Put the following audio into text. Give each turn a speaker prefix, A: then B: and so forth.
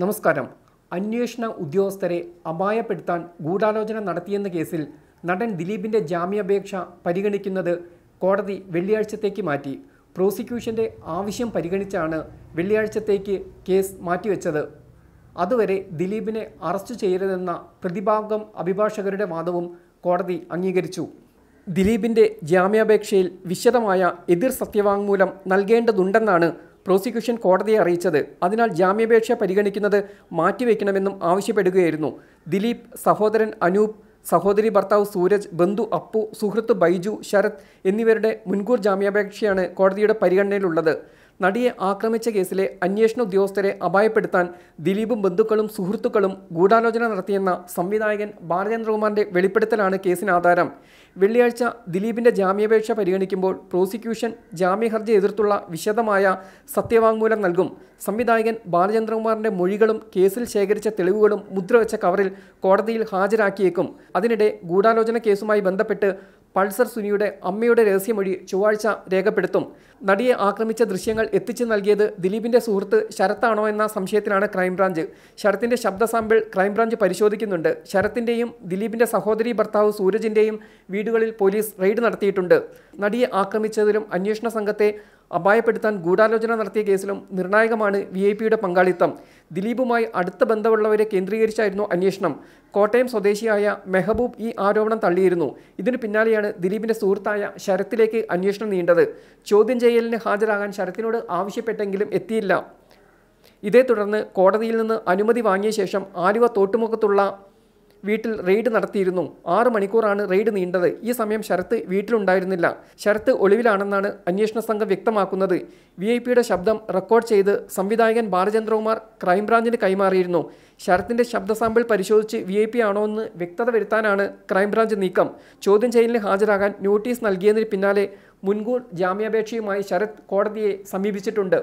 A: നമസ്കാരം. അന്വേഷണ ഉദ്യോഗസ്ഥരെ അപായപ്പെടുത്താൻ ഗൂഢാലോചന നടത്തിയെന്ന കേസിൽ നടൻ ദിലീപിന്റെ ജാമ്യാപേക്ഷ പരിഗണിക്കുന്നത് കോടതി വെള്ളിയാഴ്ചത്തേക്ക് മാറ്റി. പ്രോസിക്യൂഷന്റെ ആവശ്യം പരിഗണിച്ചാണ് വെള്ളിയാഴ്ചത്തേക്ക് കേസ് മാറ്റിവെച്ചത്. അതുവരെ ദിലീപിനെ അറസ്റ്റ് ചെയ്യരുതെന്ന പ്രതിഭാഗം അഭിഭാഷകരുടെ വാദവും കോടതി അംഗീകരിച്ചു. ദിലീപിന്റെ ജാമ്യാപേക്ഷയിൽ വിശദമായ എതിർ സത്യവാങ്മൂലം നൽകേണ്ടതുണ്ടെന്നാണ് പ്രോസിക്യൂഷൻ കോടതിയെ അറിയിച്ചത്. അതിനാൽ ജാമ്യാപേക്ഷ പരിഗണിക്കുന്നത് മാറ്റിവെക്കണമെന്നും ആവശ്യപ്പെടുകയായിരുന്നു. ദിലീപ് സഹോദരൻ അനൂപ് സഹോദരി ഭർത്താവ് സൂരജ് ബന്ധു അപ്പു സുഹൃത്ത് ബൈജു ശരത് എന്നിവരുടെ മുൻകൂർ ജാമ്യാപേക്ഷയാണ് കോടതിയുടെ പരിഗണനയിലുള്ളത്. നടിയെ ആക്രമിച്ച കേസിലെ അന്വേഷണ ഉദ്യോഗസ്ഥരെ അപായപ്പെടുത്താൻ ദിലീപും ബന്ധുക്കളും സുഹൃത്തുക്കളും ഗൂഢാലോചന നടത്തിയെന്ന സംവിധായകൻ ബാലചന്ദ്രകുമാറിന്റെ വെളിപ്പെടുത്തലാണ് കേസിന് ആധാരം. വെള്ളിയാഴ്ച ദിലീപിന്റെ ജാമ്യാപേക്ഷ പരിഗണിക്കുമ്പോൾ പ്രോസിക്യൂഷൻ ജാമ്യഹർജി എതിർത്തുള്ള വിശദമായ സത്യവാങ്മൂലം നൽകും. സംവിധായകൻ ബാലചന്ദ്രകുമാറിന്റെ മൊഴികളും കേസിൽ ശേഖരിച്ച തെളിവുകളും മുദ്രവെച്ച കവറിൽ കോടതിയിൽ ഹാജരാക്കിയേക്കും. അതിനിടെ ഗൂഢാലോചന കേസുമായി ബന്ധപ്പെട്ട് പൾസർ സുനിയുടെ അമ്മയുടെ രഹസ്യമൊഴി ചൊവ്വാഴ്ച രേഖപ്പെടുത്തും. നടിയെ ആക്രമിച്ച ദൃശ്യങ്ങൾ എത്തിച്ചു നൽകിയത് ദിലീപിന്റെ സുഹൃത്ത് ശരത്താണോ എന്ന സംശയത്തിലാണ് ക്രൈംബ്രാഞ്ച്. ശരത്തിന്റെ ശബ്ദ സാമ്പിൾ ക്രൈംബ്രാഞ്ച് പരിശോധിക്കുന്നുണ്ട്. ശരത്തിന്റെയും ദിലീപിന്റെ സഹോദരി ഭർത്താവ് സൂരജിന്റെയും വീടുകളിൽ പോലീസ് റെയ്ഡ് നടത്തിയിട്ടുണ്ട്. നടിയെ ആക്രമിച്ചതിലും അന്വേഷണ സംഘത്തെ അപായപ്പെടുത്താൻ ഗൂഢാലോചന നടത്തിയ കേസിലും നിർണായകമാണ് വി പങ്കാളിത്തം. ദിലീപുമായി അടുത്ത ബന്ധമുള്ളവരെ കേന്ദ്രീകരിച്ചായിരുന്നു അന്വേഷണം. കോട്ടയം സ്വദേശിയായ മെഹബൂബ് ഈ ആരോപണം തള്ളിയിരുന്നു. ഇതിനു പിന്നാലെയാണ് ദിലീപിന്റെ സുഹൃത്തായ ശരത്തിലേക്ക് അന്വേഷണം നീണ്ടത്. ചോദ്യം ചെയ്യലിന് ഹാജരാകാൻ ശരത്തിനോട് ആവശ്യപ്പെട്ടെങ്കിലും എത്തിയില്ല. ഇതേ തുടർന്ന് കോടതിയിൽ നിന്ന് അനുമതി വാങ്ങിയ ശേഷം ആലുവ തോട്ടുമുഖത്തുള്ള വീട്ടിൽ റെയ്ഡ് നടത്തിയിരുന്നു. ആറ് മണിക്കൂറാണ് റെയ്ഡ് നീണ്ടത്. ഈ സമയം ശരത്ത് വീട്ടിലുണ്ടായിരുന്നില്ല. ശരത്ത് ഒളിവിലാണെന്നാണ് അന്വേഷണ സംഘം വ്യക്തമാക്കുന്നത്. വി ഐ പിയുടെ ശബ്ദം റെക്കോർഡ് ചെയ്ത് സംവിധായകൻ ബാലചന്ദ്രകുമാർ ക്രൈംബ്രാഞ്ചിന് കൈമാറിയിരുന്നു. ശരത്തിന്റെ ശബ്ദ സാമ്പിൾ പരിശോധിച്ച് വി ഐ പി ആണോ എന്ന് വ്യക്തത വരുത്താനാണ് ക്രൈംബ്രാഞ്ച് നീക്കം. ചോദ്യം ചെയ്യലിന് ഹാജരാകാൻ നോട്ടീസ് നൽകിയതിന് പിന്നാലെ മുൻകൂർ ജാമ്യാപേക്ഷയുമായി ശരത് കോടതിയെ സമീപിച്ചിട്ടുണ്ട്.